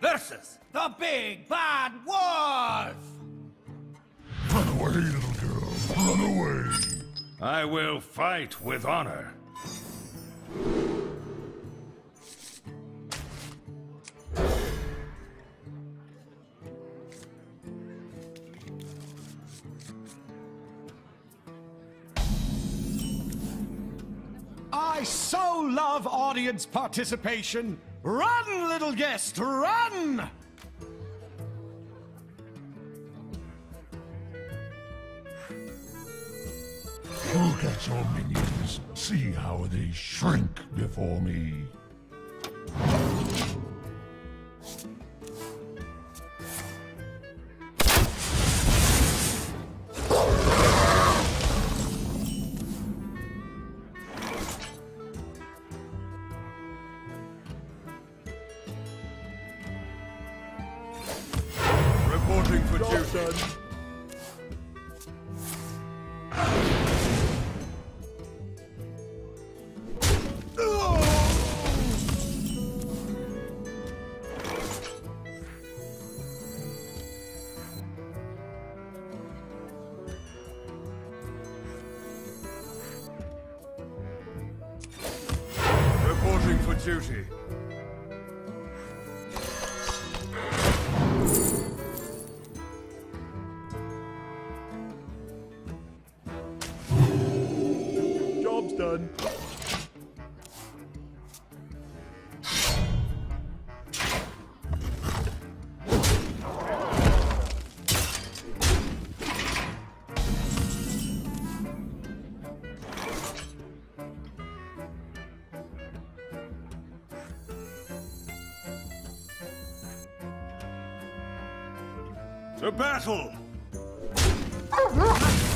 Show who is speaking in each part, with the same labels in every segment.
Speaker 1: versus the big bad wolf!
Speaker 2: Run away, little girl. Run away.
Speaker 3: I will fight with honor.
Speaker 1: I so love audience participation. Run, little guest, run!
Speaker 2: Look at your minions. See how they shrink before me.
Speaker 3: Reporting for duty. Reporting for duty. Done. To battle!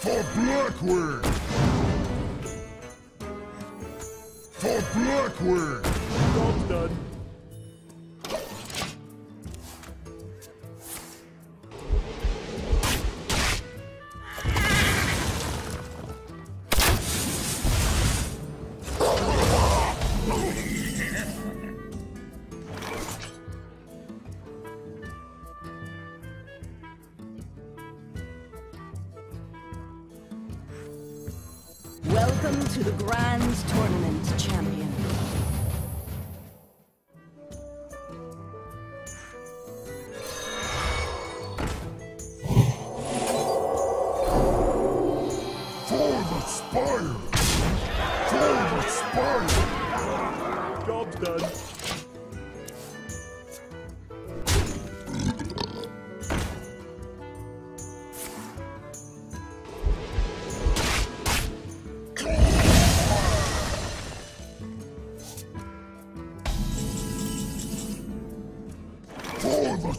Speaker 2: For Blackwing! For Blackwing!
Speaker 3: Job's done.
Speaker 4: Welcome to the Grand Tournament, champion.
Speaker 2: For the Spire! For the Spire!
Speaker 3: Job's done.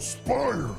Speaker 2: Spire!